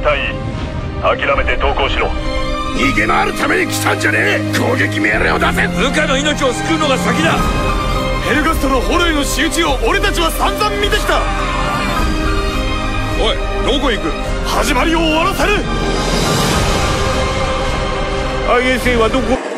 隊員諦めて投降しろ。逃げ回るために来たんじゃねえ。攻撃命令を出せ。部下の命を救うのが先だ。ヘルガストの捕虜への仕打ちを俺たちは散々見てきた。おいどこ行く？始まりを終わらせる。ISA はどこ？